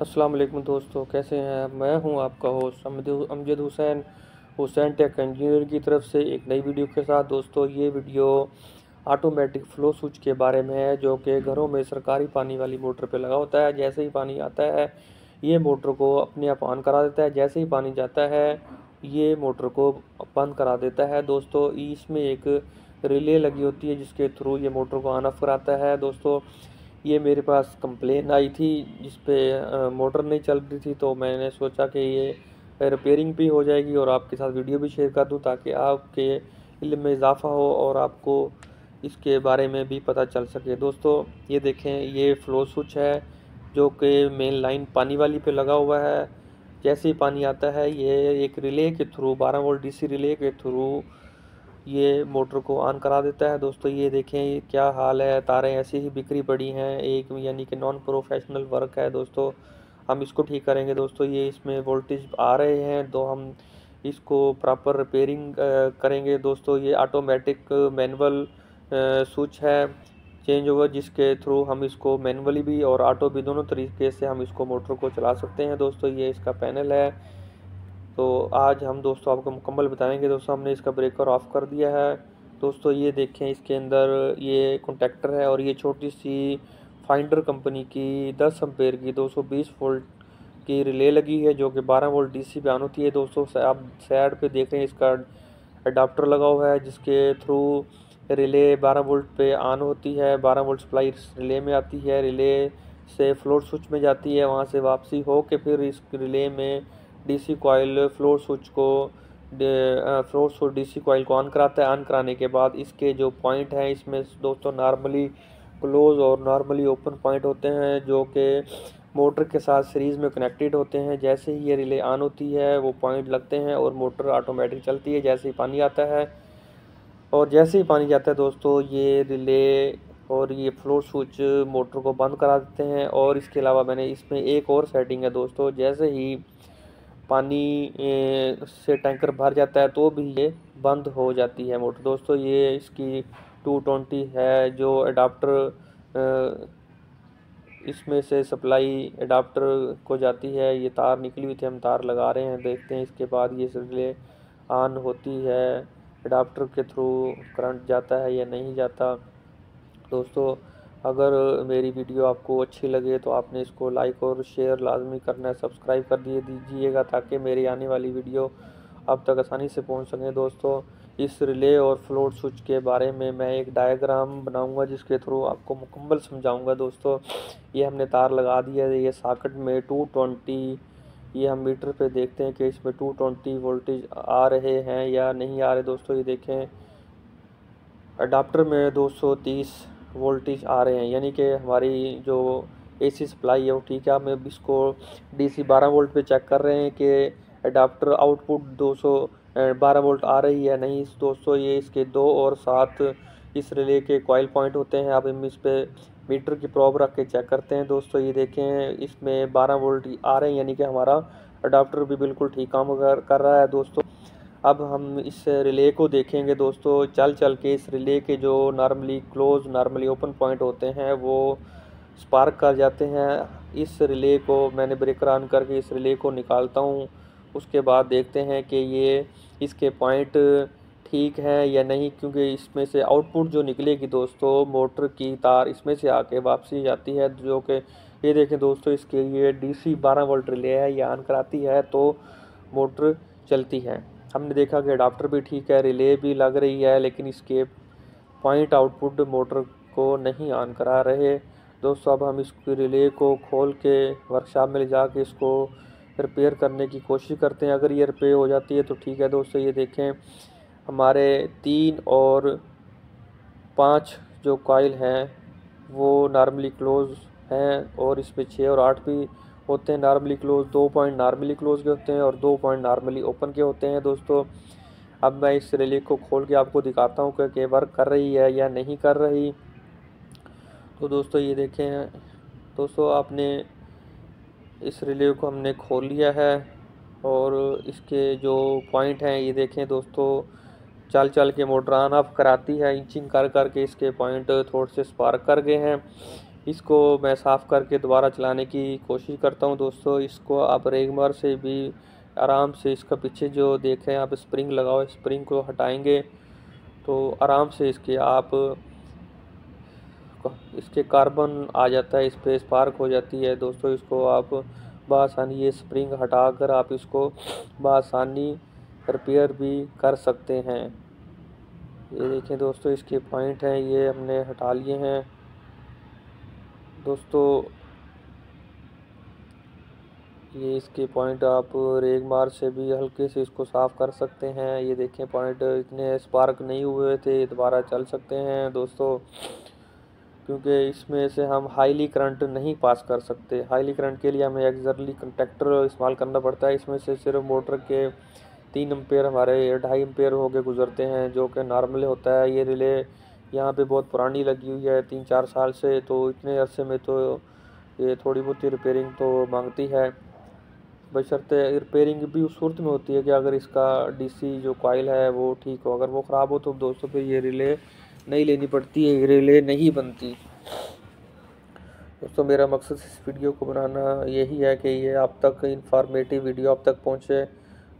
अस्सलाम वालेकुम दोस्तों, कैसे हैं मैं हूँ आपका host Amjad Hussain Hussain tech engineer की तरफ़ से एक नई वीडियो के साथ। दोस्तों, ये वीडियो ऑटोमेटिक फ्लो स्विच के बारे में है, जो कि घरों में सरकारी पानी वाली मोटर पे लगा होता है। जैसे ही पानी आता है, ये मोटर को अपने आप ऑन करा देता है। जैसे ही पानी जाता है, ये मोटर को बंद करा देता है। दोस्तों, इसमें एक रिले लगी होती है, जिसके थ्रू ये मोटर को ऑन ऑफ़ कराता है। दोस्तों ये मेरे पास कंप्लेन आई थी जिस पे मोटर नहीं चल रही थी तो मैंने सोचा कि ये रिपेयरिंग भी हो जाएगी और आपके साथ वीडियो भी शेयर कर दूँ ताकि आपके इल्म में इजाफ़ा हो और आपको इसके बारे में भी पता चल सके। दोस्तों, ये देखें, ये फ्लो स्विच है, जो कि मेन लाइन पानी वाली पे लगा हुआ है। जैसे ही पानी आता है, ये एक रिले के थ्रू 12 वोल्ट डीसी रिले के थ्रू ये मोटर को ऑन करा देता है। दोस्तों, ये देखें क्या हाल है? तारें ऐसी ही बिखरी पड़ी हैं। एक यानी कि नॉन प्रोफेशनल वर्क है। दोस्तों, हम इसको ठीक करेंगे। दोस्तों, ये इसमें वोल्टेज आ रहे हैं तो हम इसको प्रॉपर रिपेयरिंग करेंगे। दोस्तों, ये ऑटोमेटिक मैनुअल स्विच है चेंज ओवर जिसके थ्रू हम इसको मैनुअली भी और ऑटो भी दोनों तरीके से हम इसको मोटर को चला सकते हैं। दोस्तों, ये इसका पैनल है। तो आज हम दोस्तों आपको मुकम्मल बताएँगे। दोस्तों, हमने इसका ब्रेकर ऑफ़ कर दिया है। दोस्तों, ये देखें, इसके अंदर ये कॉन्टेक्टर है और ये छोटी सी फाइंडर कंपनी की 10 अम्पेयर की 220 वोल्ट की रिले लगी है, जो कि 12 वोल्ट डीसी पे ऑन होती है। दोस्तों आप साइड पे देख रहे हैं, इसका अडाप्टर लगा हुआ है, जिसके थ्रू रिले 12 वोल्ट पे ऑन होती है। 12 वोल्ट सप्लाई रिले में आती है। रिले से फ्लोर स्विच में जाती है। वहाँ से वापसी हो के फिर इस रिले में डीसी कॉइल फ्लोर स्विच को फ्लोर स्विच डीसी कॉइल को ऑन कराता है। ऑन कराने के बाद इसके जो पॉइंट हैं, इसमें दोस्तों नॉर्मली क्लोज और नॉर्मली ओपन पॉइंट होते हैं, जो कि मोटर के साथ सीरीज़ में कनेक्टेड होते हैं। जैसे ही ये रिले ऑन होती है, वो पॉइंट लगते हैं और मोटर ऑटोमेटिक चलती है, जैसे ही पानी आता है। और जैसे ही पानी जाता है दोस्तों, ये रिले और ये फ्लोर स्विच मोटर को बंद करा देते हैं। और इसके अलावा मैंने इसमें एक और सेटिंग है दोस्तों, जैसे ही पानी से टैंकर भर जाता है तो भी ये बंद हो जाती है मोटर। दोस्तों, ये इसकी 220 है, जो अडाप्टर इसमें से सप्लाई अडाप्टर को जाती है। ये तार निकली हुई थी, हम तार लगा रहे हैं, देखते हैं इसके बाद ये रिले ऑन होती है अडाप्टर के थ्रू करंट जाता है या नहीं जाता। दोस्तों अगर मेरी वीडियो आपको अच्छी लगे तो आपने इसको लाइक और शेयर लाजमी करना है सब्सक्राइब कर दिए दीजिएगा ताकि मेरी आने वाली वीडियो आप तक आसानी से पहुँच सकें। दोस्तों, इस रिले और फ्लोट स्विच के बारे में मैं एक डायग्राम बनाऊँगा जिसके थ्रू आपको मुकम्मल समझाऊँगा। दोस्तों, ये हमने तार लगा दिया है, ये साकट में टू ट्वेंटी ये हम मीटर पे देखते हैं कि इसमें टू ट्वेंटी वोल्टेज आ रहे हैं या नहीं आ रहे। दोस्तों, ये देखें अडाप्टर में दो सौ तीस वोल्टेज आ रहे हैं, यानी कि हमारी जो एसी सप्लाई है वो ठीक है। हम इसको डीसी 12 वोल्ट पे चेक कर रहे हैं कि अडाप्टर आउटपुट 200 12 वोल्ट आ रही है नहीं। दोस्तों ये इसके दो और सात इस रिले के कॉयल पॉइंट होते हैं। अब हम इस पर मीटर की प्रॉब रख के चेक करते हैं। दोस्तों, ये देखें, इसमें 12 वोल्ट आ रहे हैं, यानी कि हमारा अडाप्टर भी बिल्कुल ठीक काम कर रहा है। दोस्तों अब हम इस रिले को देखेंगे दोस्तों। चल चल के इस रिले के जो normally close normally open point होते हैं, वो स्पार्क कर जाते हैं। इस रिले को मैंने ब्रेकर ऑन करके इस रिले को निकालता हूँ। उसके बाद देखते हैं कि ये इसके पॉइंट ठीक है या नहीं, क्योंकि इसमें से आउटपुट जो निकलेगी दोस्तों मोटर की तार इसमें से आके वापसी जाती है, जो कि ये देखें दोस्तों, इसके लिए डीसी 12 वोल्ट रिले है, ये ऑन कराती है तो मोटर चलती है। हमने देखा कि अडाप्टर भी ठीक है रिले भी लग रही है, लेकिन इसके पॉइंट आउटपुट मोटर को नहीं ऑन करा रहे। दोस्तों, अब हम इस रिले को खोल के वर्कशॉप में ले जा के इसको रिपेयर करने की कोशिश करते हैं। अगर ये रिपेयर हो जाती है तो ठीक है। दोस्तों, ये देखें, हमारे तीन और पाँच जो कॉइल हैं, वो नॉर्मली क्लोज हैं और इसमें छः और आठ भी होते हैं नॉर्मली क्लोज, दो पॉइंट नॉर्मली क्लोज के होते हैं और दो पॉइंट नॉर्मली ओपन के होते हैं दोस्तों। अब मैं इस रिले को खोल के आपको दिखाता हूँ कि वर्क कर रही है या नहीं कर रही। तो दोस्तों ये देखें, दोस्तों आपने इस रिले को हमने खोल लिया है और इसके जो पॉइंट हैं, ये देखें दोस्तों चल चल के मोटर ऑन ऑफ़ कराती है। इंचिंग कर कर के इसके पॉइंट थोड़े से स्पार्क कर गए हैं। इसको मैं साफ़ करके दोबारा चलाने की कोशिश करता हूँ दोस्तों। इसको आप रेगमार से भी आराम से इसका पीछे जो देखें, आप स्प्रिंग लगाओ, स्प्रिंग को हटाएँगे तो आराम से इसके आप इसके कार्बन आ जाता है, इस पर स्पार्क हो जाती है दोस्तों। इसको आप बसानी ये स्प्रिंग हटाकर आप इसको बसानी रिपेयर भी कर सकते हैं। ये देखें दोस्तों, इसके पॉइंट हैं, ये हमने हटा लिए हैं। दोस्तों, ये इसके पॉइंट आप रेग मार से भी हल्के से इसको साफ़ कर सकते हैं। ये देखें, पॉइंट इतने स्पार्क नहीं हुए थे दोबारा चल सकते हैं दोस्तों, क्योंकि इसमें से हम हाईली करंट नहीं पास कर सकते। हाईली करंट के लिए हमें एक्जरली कंटेक्टर इस्तेमाल करना पड़ता है। इसमें से सिर्फ़ मोटर के तीन अम्पेयर हमारे ढाई एम्पेयर होके गुजरते हैं, जो कि नॉर्मल होता है। ये रिले यहाँ पे बहुत पुरानी लगी हुई है, तीन चार साल से तो इतने अरसे में तो ये थोड़ी बहुत ही रिपेयरिंग तो मांगती है। बशर्ते रिपेयरिंग भी उस सूरत में होती है कि अगर इसका डीसी जो कॉयल है वो ठीक हो। अगर वो ख़राब हो तो दोस्तों फिर ये रिले नहीं लेनी पड़ती है रिले नहीं बनती। दोस्तों, मेरा मकसद इस वीडियो को बनाना यही है कि ये आप तक इंफॉर्मेटिव वीडियो आप तक पहुँचे।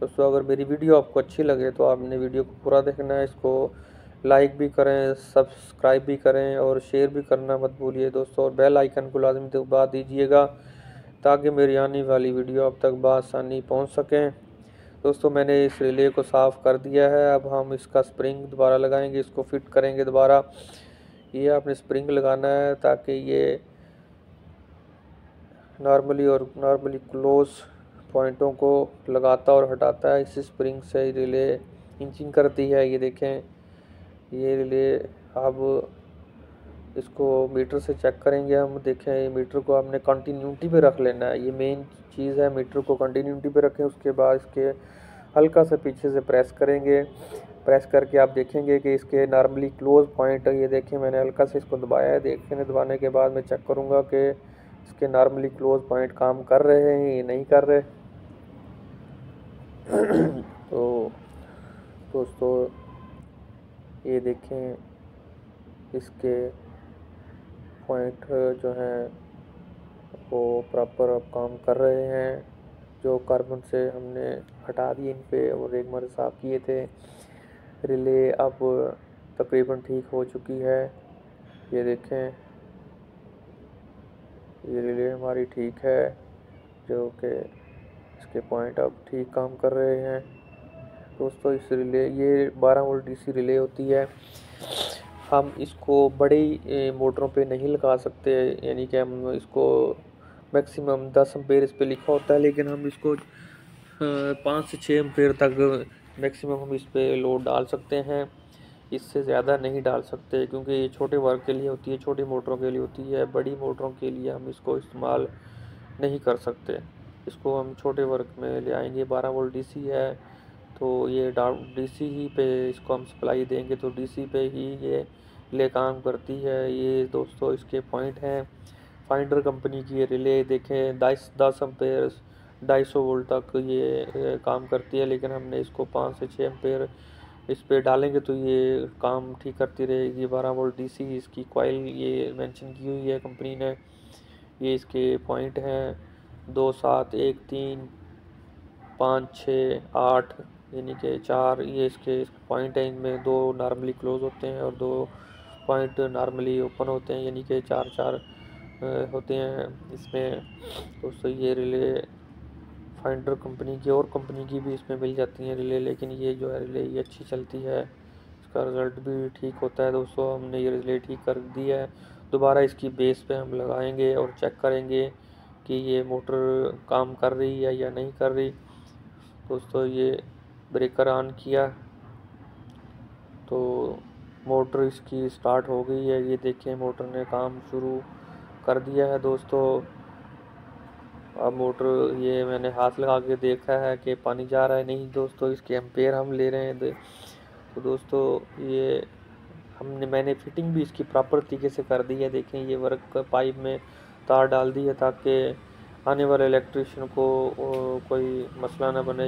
दोस्तों, अगर मेरी वीडियो आपको अच्छी लगे तो आपने वीडियो को पूरा देखना है, इसको लाइक भी करें, सब्सक्राइब भी करें और शेयर भी करना मत भूलिए दोस्तों। और बेल आइकन को लाजमी दबा दीजिएगा ताकि मेरी आने वाली वीडियो अब तक बसानी पहुँच सकें। दोस्तों, मैंने इस रिले को साफ़ कर दिया है। अब हम इसका स्प्रिंग दोबारा लगाएँगे, इसको फिट करेंगे दोबारा। ये आपने स्प्रिंग लगाना है ताकि ये नॉर्मली और नॉर्मली क्लोज़ पॉइंटों को लगाता और हटाता है। इस स्प्रिंग से रिले इंचिंग करती है, ये देखें। ये रिले अब इसको मीटर से चेक करेंगे हम, देखें मीटर को हमने कंटिन्यूटी पे रख लेना है। ये मेन चीज़ है, मीटर को कंटिन्यूटी पे रखें, उसके बाद इसके हल्का से पीछे से प्रेस करेंगे। प्रेस करके आप देखेंगे कि इसके नॉर्मली क्लोज पॉइंट ये देखें मैंने हल्का से इसको दबाया है। देखने दबाने के बाद मैं चेक करूँगा कि इसके नॉर्मली क्लोज पॉइंट काम कर रहे हैं ये नहीं कर रहे। तो दोस्तों ये देखें, इसके पॉइंट जो हैं, वो प्रॉपर अब काम कर रहे हैं। जो कार्बन से हमने हटा दिए इन पे और एक मर साफ़ किए थे। रिले अब तकरीबन ठीक हो चुकी है। ये देखें, ये रिले हमारी ठीक है, जो कि इसके पॉइंट अब ठीक काम कर रहे हैं। दोस्तों, इस रिले, ये 12 वोल्ट डीसी रिले होती है। हम इसको बड़ी मोटरों पे नहीं लगा सकते, यानी कि हम इसको मैक्सिमम 10 अम्पेयर इस पर लिखा होता है, लेकिन हम इसको पाँच से छः अम्पेयर तक मैक्सिमम हम इस पर लोड डाल सकते हैं। इससे ज़्यादा नहीं डाल सकते, क्योंकि ये छोटे वर्क के लिए होती है, छोटी मोटरों के लिए होती है, बड़ी मोटरों के लिए हम इसको इस्तेमाल नहीं कर सकते। इसको हम छोटे वर्क में ले आएँगे, बारह वोल्ट डीसी है। तो ये डीसी ही पे इसको हम सप्लाई देंगे तो डीसी पे ही ये ले काम करती है। ये दोस्तों इसके पॉइंट हैं। फाइंडर कंपनी की ये रिले देखें, दस दस अम्पेयर ढाई सौ वोल्ट तक ये काम करती है, लेकिन हमने इसको पाँच से छः अम्पेयर इस पर डालेंगे तो ये काम ठीक करती रहेगी। बारह वोल्ट डीसी इसकी कॉइल ये मेंशन की हुई है कंपनी ने। ये इसके पॉइंट हैं। दो, सात, एक, तीन, पाँच छः आठ यानी कि चार ये इसके पॉइंट हैं, इनमें दो नॉर्मली क्लोज होते हैं और दो पॉइंट नॉर्मली ओपन होते हैं, यानी कि चार चार होते हैं इसमें। तो ये रिले फाइंडर कंपनी की और कंपनी की भी इसमें मिल जाती हैं रिले लेकिन ये जो है रिले ये अच्छी चलती है। इसका रिज़ल्ट भी ठीक होता है दोस्तों, हमने ये रिले ठीक कर दी है। दोबारा इसकी बेस पे हम लगाएँगे और चेक करेंगे कि ये मोटर काम कर रही है या नहीं कर रही। दोस्तों, ये ब्रेकर ऑन किया। तो मोटर इसकी स्टार्ट हो गई है। ये देखें मोटर ने काम शुरू कर दिया है दोस्तों। अब मोटर ये मैंने हाथ लगा के देखा है कि पानी जा रहा है नहीं दोस्तों, इसके एम्पेयर हम ले रहे हैं। तो दोस्तों, ये हमने, मैंने फिटिंग भी इसकी प्रॉपर तरीके से कर दी है। देखें, ये वर्क पाइप में तार डाल दी है ताकि आने वाले इलेक्ट्रिशियन को कोई मसला ना बने।